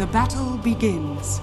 The battle begins.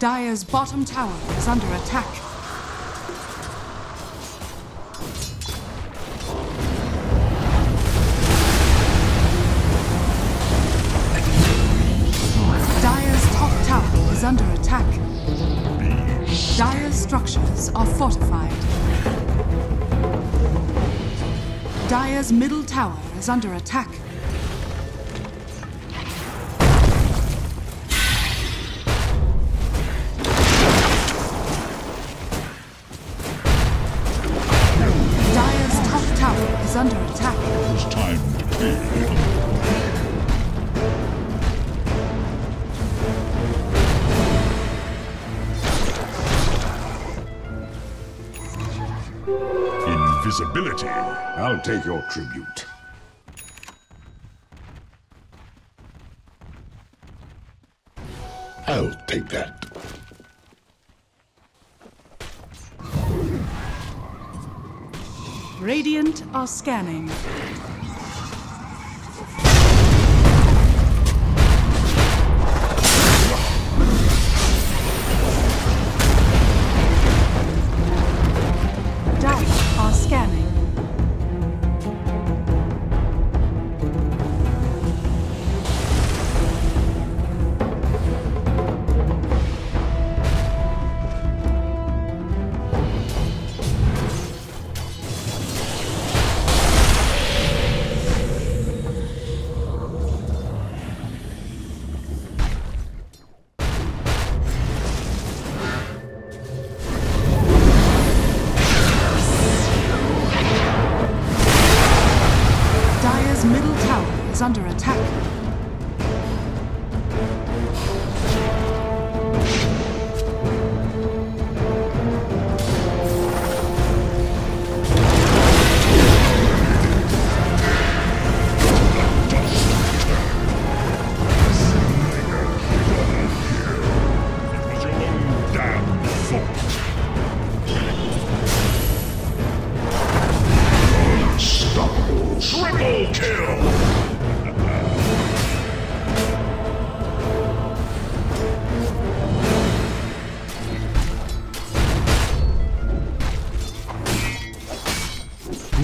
Dire's bottom tower is under attack. Dire's top tower is under attack. Dire's structures are fortified. Dire's middle tower is under attack. I'll take your tribute. I'll take that. Radiant are scanning. Is under attack.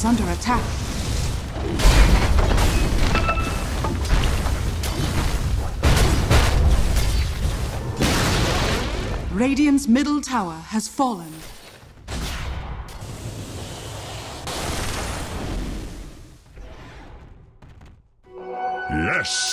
Is under attack. Radiant's middle tower has fallen. Yes!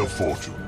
Of fortune.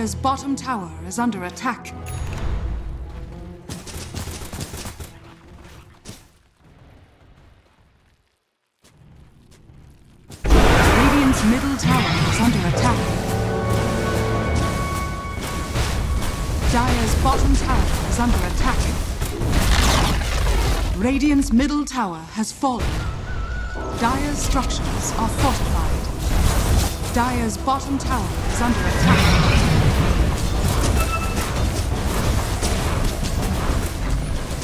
Dire's bottom tower is under attack. Radiant's middle tower is under attack. Dire's bottom tower is under attack. Radiant's middle tower has fallen. Dire's structures are fortified. Dire's bottom tower is under attack.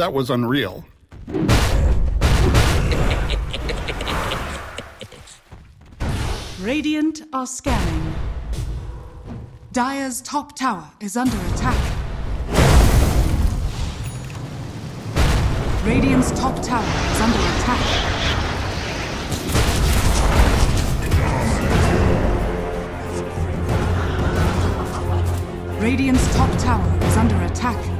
That was unreal. Radiant are scanning. Dire's top tower is under attack. Radiant's top tower is under attack. Radiant's top tower is under attack.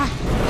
看。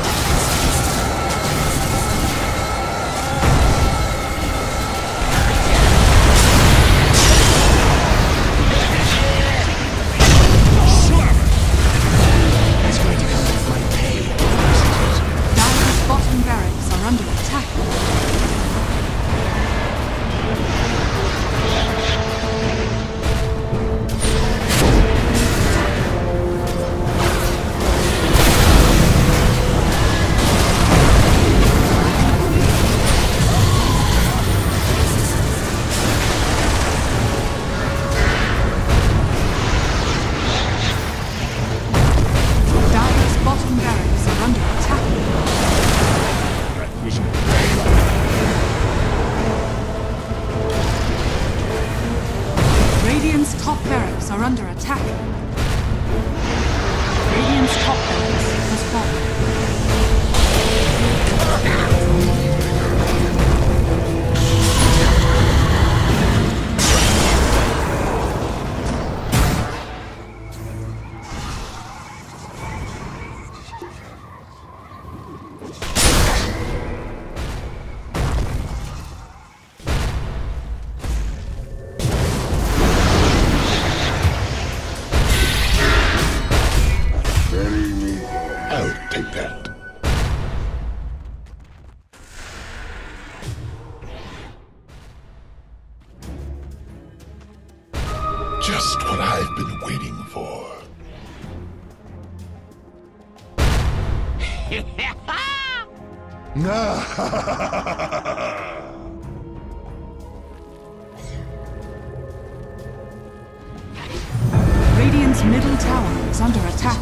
Middle tower is under attack.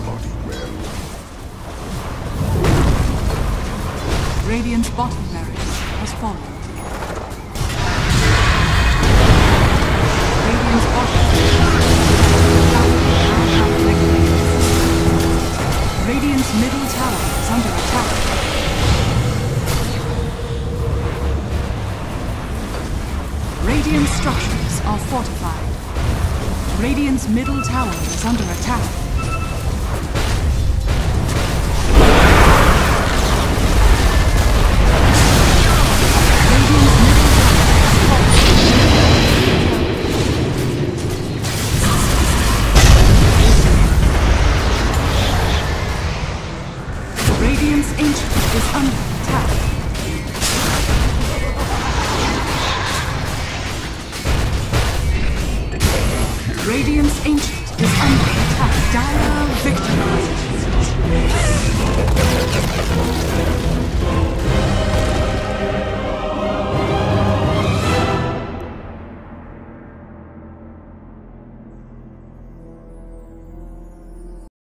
Radiant's bottom barracks has fallen.